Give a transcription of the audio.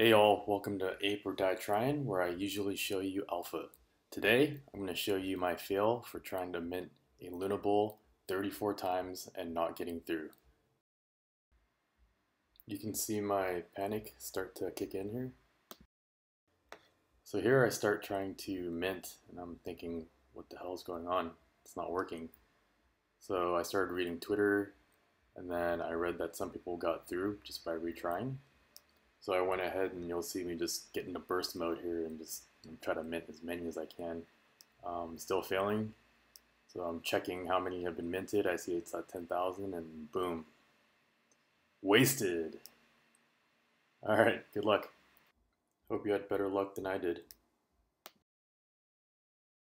Hey all, welcome to Ape or Die Trying, where I usually show you alpha. Today, I'm going to show you my fail for trying to mint a Luna Bull 34 times and not getting through. You can see my panic start to kick in here. So here I start trying to mint, and I'm thinking, what the hell is going on? It's not working. So I started reading Twitter, and then I read that some people got through just by retrying. So I went ahead and you'll see me just get into burst mode here and just try to mint as many as I can. Um, still failing. So I'm checking how many have been minted. I see it's at 10,000 and boom. Wasted. Alright, good luck. Hope you had better luck than I did.